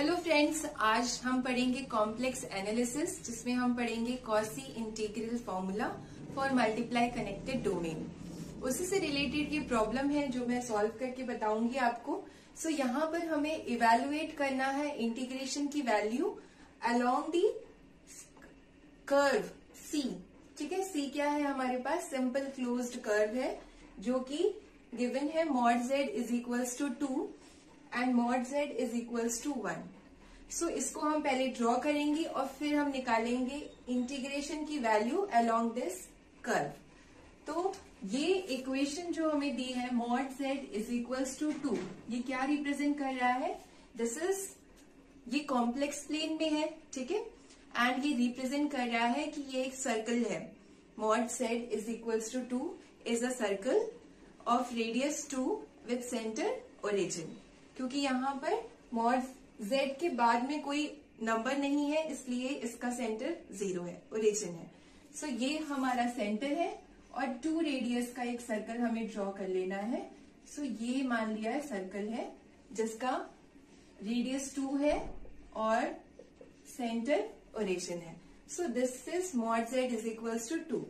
Hello friends आज हम पढ़ेंगे कॉम्प्लेक्स एनालिसिस जिसमें हम पढ़ेंगे Cauchy integral formula for multiply connected domain उसी से रिलेटेड ये प्रॉब्लम है जो मैं सॉल्व करके बताऊँगी आपको। सो so, यहाँ पर हमें इवेलुएट करना है इंटीग्रेशन की value along the curve C ठीक है? सी क्या है हमारे पास? सिंपल क्लोज्ड कर्व है जो कि गिवन है mod Z is equals to two and mod Z is equals to one so इसको हम पहले ड्रॉ करेंगे और फिर हम निकालेंगे इंटीग्रेशन की वैल्यू अलोंग दिस कर्व तो ये इक्वेशन जो हमें दी है mod Z is equals to two ये क्या रिप्रेजेंट कर रहा है? दिस इज़ ये कॉम्प्लेक्स प्लेन में है, ठीक है? एंड ये रिप्रेजेंट कर रहा है कि ये एक सर्कल है. Mod Z is equals to two is a circle of radius two with centre origin क्योंकि यहाँ पर मॉड जेड के बाद में कोई नंबर नहीं है इसलिए इसका सेंटर ज़ीरो है ओरिजिन है। सो so, ये हमारा सेंटर है और टू रेडियस का एक सर्कल हमें ड्रॉ कर लेना है। सो so, ये मान लिया है सर्कल है जिसका रेडियस टू है और सेंटर ओरिजिन है। So this is mod Z is equals to two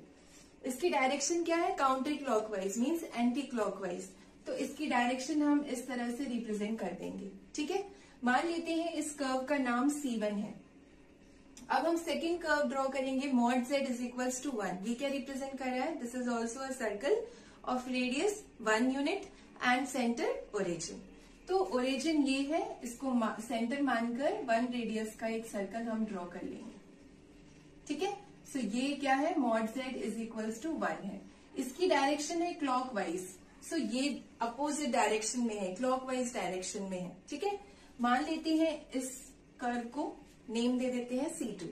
इसकी डायरेक्शन क्या है? Counter clockwise means anti clockwise तो इसकी डायरेक्शन हम इस तरह से रिप्रेजेंट कर देंगे। ठीक है? मान लेते हैं इस कर्व का नाम सी वन है। अब हम सेकेंड कर्व ड्रॉ करेंगे mod Z is equals to one ये क्या रिप्रेजेंट कर रहा है? This is also a circle of radius one unit and centre origin तो ओरिजिन ये है इसको मा, सेंटर मानकर वन रेडियस का एक सर्कल हम ड्रॉ कर लेंगे। ठीक है? सो ये क्या है? Mod Z is equals to one है। इसकी डायरेक्शन है क्लॉक वाइज सो ये अपोजिट डायरेक्शन में है क्लॉकवाइज डायरेक्शन में है, ठीक है? मान लेते हैं इस कर्व को नेम दे देते हैं सी टू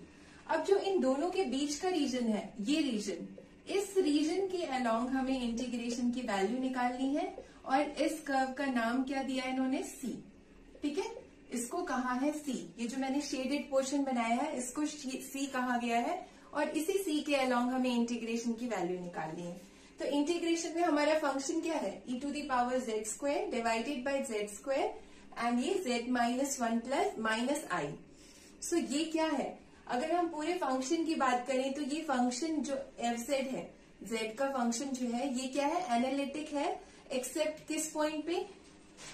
अब जो इन दोनों के बीच का रीजन है, ये रीजन इस रीजन के अलोंग हमें इंटीग्रेशन की वैल्यू निकालनी है और इस कर्व का नाम क्या दिया है इन्होंने? सी ठीक है? इसको कहा है सी ये जो मैंने शेडेड पोर्शन बनाया है, इसको सी कहा गया है और इसी सी के अलोंग हमें इंटीग्रेशन की वैल्यू निकालनी है। तो इंटीग्रेशन में हमारा फ़ंक्शन क्या है? E to the power Z square divided by Z square and ये Z minus one plus minus I so ये क्या है? अगर हम पूरे फ़ंक्शन की बात करें तो ये फ़ंक्शन जो एफ़ जेड है जेड का फ़ंक्शन जो है, ये क्या है? एनालिटिक है. एक्सेप्ट किस पॉइंट पे?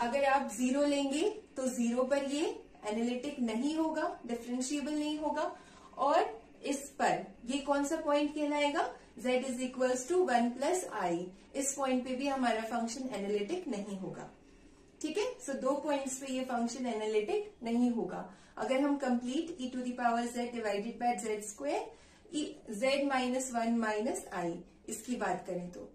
अगर आप ज़ीरो लेंगे तो ज़ीरो पर ये एनालिटिक नहीं होगा डिफ्रेंशिएबल नहीं होगा. और इस पर, ये कौन सा पॉइंट कहलाएगा? Z is equals to one plus I इस पॉइंट पे भी हमारा फ़ंक्शन एनालिटिक नहीं होगा। ठीक है? सो दो पॉइंट्स पे ये फ़ंक्शन एनालिटिक नहीं होगा। अगर हम complete e to the power z divided by z square z minus one minus I इसकी बात करें तो।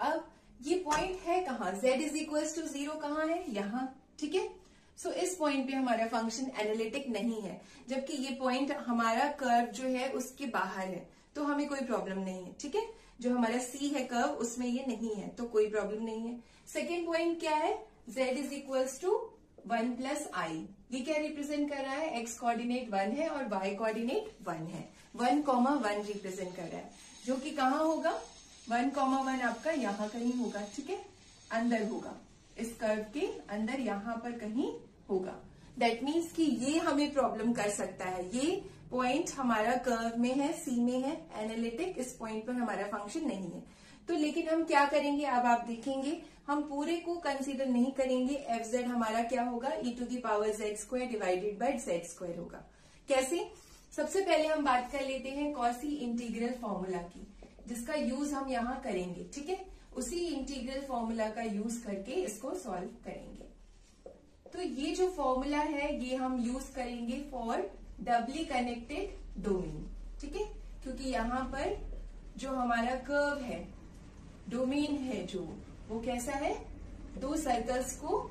अब, ये पॉइंट है कहा? Z is equals to zero कहाँ है? यहाँ। ठीक है? सो इस पॉइंट पे हमारा फ़ंक्शन एनालिटिक नहीं है, जबकि ये पॉइंट हमारा कर्व जो है उसके बाहर है तो हमें कोई प्रॉब्लम नहीं है, ठीक है? जो हमारा सी है कर्व उसमें ये नहीं है तो कोई प्रॉब्लम नहीं है। सेकेंड पॉइंट क्या है? Z is equals to one plus I ये क्या रिप्रेजेंट कर रहा है? X कोऑर्डिनेट वन है और y कोऑर्डिनेट वन है। वन कॉमा वन रिप्रेजेंट कर रहा है। जो कि कहाँ होगा? वन कॉमा वन आपका यहाँ कहीं होगा, ठीक है? अंदर होगा। इस कर्व के अंदर यहाँ पर कहीं होगा। दैट मीन्स कि ये हमें प्रॉब्लम कर सकता है। ये पॉइंट हमारा कर्व में है सी में है एनालिटिक इस पॉइंट पर हमारा फ़ंक्शन नहीं है। तो लेकिन हम क्या करेंगे? अब आप देखेंगे, हम पूरे को कंसीडर नहीं करेंगे। एफ़ जेड हमारा क्या होगा? E to the power Z square divided by Z square होगा। कैसे? सबसे पहले हम बात कर लेते हैं कौसी इंटीग्रल फॉर्मूला की, जिसका यूज़ हम यहाँ करेंगे, ठीक है? उसी इंटीग्रल फॉर्मूला का यूज़ करके इसको सॉल्व करेंगे। तो ये जो फॉर्मूला है, ये हम यूज़ करेंगे फॉर डबली कनेक्टेड डोमेन ठीक है? क्योंकि यहाँ पर जो हमारा कर्व है डोमेन है जो, वो कैसा है? दो सर्कल्स को,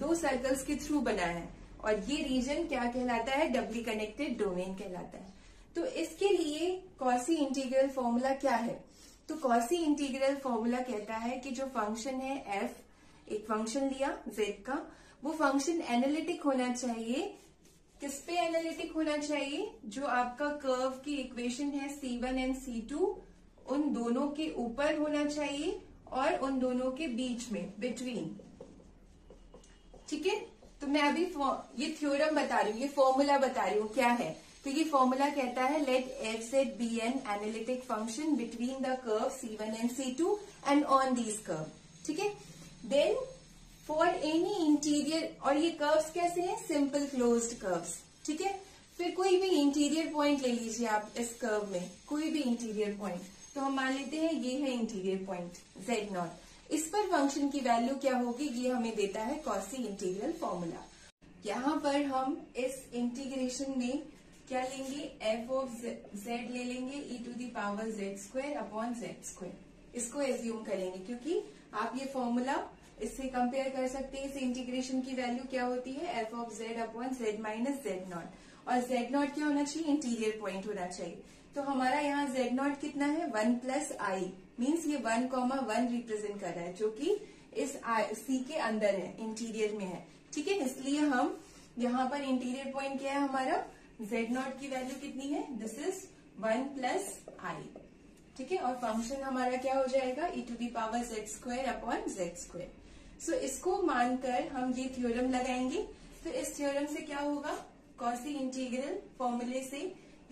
दो सर्कल्स के थ्रू बना है। और ये रीजन क्या कहलाता है? डबली कनेक्टेड डोमेन कहलाता है। तो इसके लिए कौसी इंटीग्रल फॉर्मूला क्या है? तो कौसी इंटीग्रल फॉर्मूला कहता है कि जो फ़ंक्शन है एफ़ एक फ़ंक्शन लिया जेड का, वो फ़ंक्शन एनालिटिक होना चाहिए। किस पे एनालिटिक होना चाहिए? जो आपका कर्व की इक्वेशन है C one and C two उन दोनों के ऊपर होना चाहिए और उन दोनों के बीच में बिटवीन ठीक है? तो मैं अभी ये थ्योरम बता रही हूँ, ये फॉर्मूला बता रही हूँ, क्या है? तो ये फॉर्मूला कहता है let F set B an analytic function between the curve C one and C two and on these curve ठीक है? देन फॉर एनी इंटीरियर और ये कर्व्स कैसे हैं? सिंपल क्लोज्ड कर्व्स ठीक है? फिर कोई भी इंटीरियर पॉइंट ले लीजिए आप इस कर्व में। कोई भी इंटीरियर पॉइंट तो हम मान लेते हैं, ये है इंटीरियर पॉइंट जेड नॉट इस पर फ़ंक्शन की वैल्यू क्या होगी? ये हमें देता है कॉसी इंटीग्रल फॉर्मूला यहाँ पर हम इस इंटीग्रेशन में क्या लेंगे? एफ़ ऑफ़ जेड ले लेंगे E to the power Z square upon Z square इसको एज्यूम करेंगे, क्योंकि आप ये फॉर्मूला इससे कंपेयर कर सकते हैं। इस इंटीग्रेशन की वैल्यू क्या होती है? F of Z upon Z minus Z not और जेड नॉट क्या होना चाहिए? इंटीरियर पॉइंट होना चाहिए। तो हमारा यहाँ जेड नॉट कितना है? वन प्लस आई मीन्स ये वन कॉमा वन रिप्रेजेंट कर रहा है, जो कि इस सी के अंदर है इंटीरियर में है। ठीक है? इसलिए हम यहाँ पर इंटीरियर पॉइंट क्या है हमारा? जेड नॉट की वैल्यू कितनी है? This is one plus I ठीक है? और फ़ंक्शन हमारा क्या हो जाएगा? E to the power Z square upon Z square so इसको मानकर हम ये थ्योरम लगाएँगे। तो इस थ्योरम से क्या होगा? कॉसी इंटीग्रल फॉर्मूले से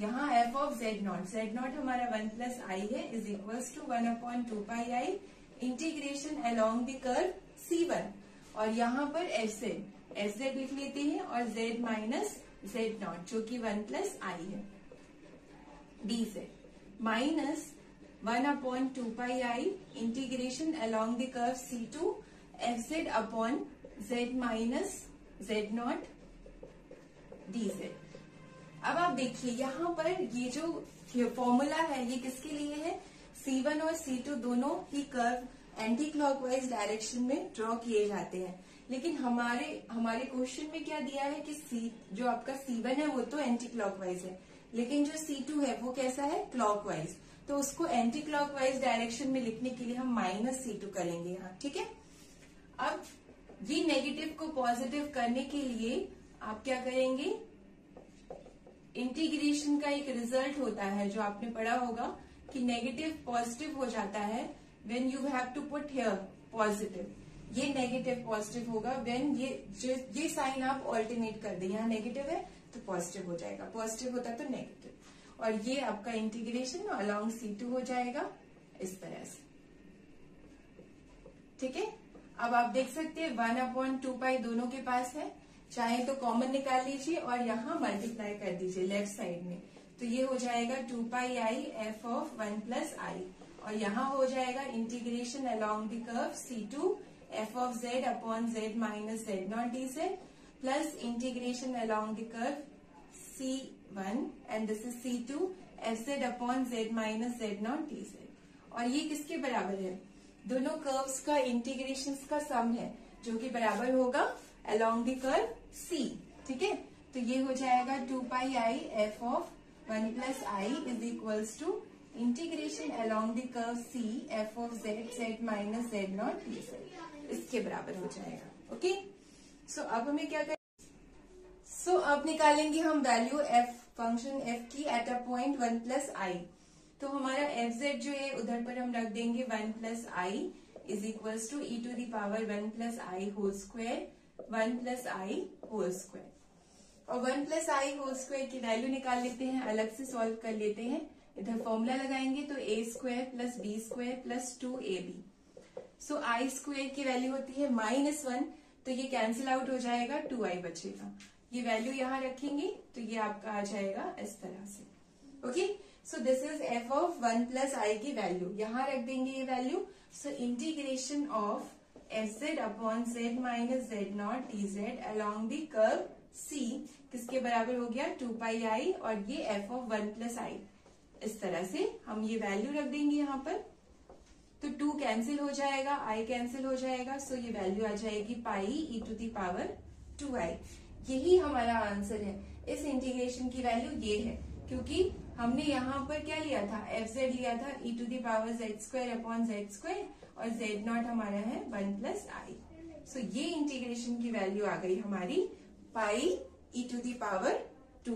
यहाँ F of Z not Z not हमारा वन प्लस आई है is equals to one upon two pi I integration along the curve C one और यहाँ पर एफ़ जेड एफ़ जेड लिख लेते हैं और जेड माइनस जेड नॉट जो कि वन प्लस आई है। D Z minus one upon two pi I integration along the curve C two F Z upon Z minus Z not D Z अब आप देखिए, यहाँ पर ये जो फॉर्मूला है, ये किसके लिए है? सी वन और सी टू दोनों ही कर्व एंटी क्लॉकवाइज डायरेक्शन में ड्रॉ किए जाते हैं। लेकिन हमारे हमारे क्वेश्चन में क्या दिया है कि सी जो आपका सी वन है, वो तो एंटी क्लॉकवाइज है। लेकिन जो सी टू है, वो कैसा है? क्लॉकवाइज तो उसको एंटी क्लॉकवाइज डायरेक्शन में लिखने के लिए हम माइनस सी टू करेंगे यहाँ, ठीक है? अब ये नेगेटिव को पॉजिटिव करने के लिए आप क्या करेंगे? इंटीग्रेशन का एक रिज़ल्ट होता है, जो आपने पढ़ा होगा कि नेगेटिव पॉजिटिव हो जाता है when you have to put here positive ये नेगेटिव पॉजिटिव होगा वेन ये ये साइन आप ऑल्टरनेट कर दें, यहाँ नेगेटिव है तो पॉजिटिव हो जाएगा। पॉजिटिव होता है तो नेगेटिव और ये आपका इंटीग्रेशन अलॉन्ग सी टू हो जाएगा, इस तरह से। ठीक है? अब आप देख सकते हैं वन अपॉइंट टू पाई दोनों के पास है। चाहे तो कॉमन निकाल लीजिए और यहाँ मल्टीप्लाई कर दीजिए लेफ़्ट साइड में। तो ये हो जाएगा two pi I F of one plus I और यहाँ हो जाएगा integration along the curve C two f of z upon z minus z naught dz plus integration along the curve c1 and this is c2 fz upon z minus z naught dz और ये किसके बराबर है दोनों curves का integration का सम है जो कि बराबर होगा अलोंग द कर्व c ठीक है तो ये हो जाएगा two pi I F of one plus I is equals to integration along the curve C F of Z Z minus Z not D इसके बराबर हो जाएगा ओके सो अब हमें क्या करें सो so, अब निकालेंगे हम वैल्यू एफ़ फ़ंक्शन एफ़ की at a point one plus I तो हमारा एफ़ जेड जो है उधर पर हम रख देंगे one plus I is equals to E to the power one plus I whole square one plus I whole square और one plus I whole square की वैल्यू निकाल लेते हैं अलग से सॉल्व कर लेते हैं। इधर फॉर्मूला लगाएँगे तो A square plus B square plus two A B so I square की वैल्यू होती है माइनस वन तो ये कैंसिल आउट हो जाएगा टू आई बचेगा. ये वैल्यू यहाँ रखेंगे तो ये आपका आ जाएगा इस तरह से. Okay so this is F of one plus I की वैल्यू यहाँ रख देंगे ये value so integration of F Z upon Z minus Z not D Z along the curve C किसके बराबर हो गया? टू पाई आई और ये F of one plus I इस तरह से हम ये वैल्यू रख देंगे यहाँ पर। तो टू कैंसिल हो जाएगा आई कैंसिल हो जाएगा सो ये वैल्यू आ जाएगी pi E to the power two I यही हमारा आंसर है। इस इंटीग्रेशन की वैल्यू ये है, क्योंकि हमने यहाँ पर क्या लिया था? एफ़ जेड लिया था E to the power Z square upon Z square और जेड नॉट हमारा है वन प्लस आई सो ये इंटीग्रेशन की वैल्यू आ गई हमारी pi E to the power two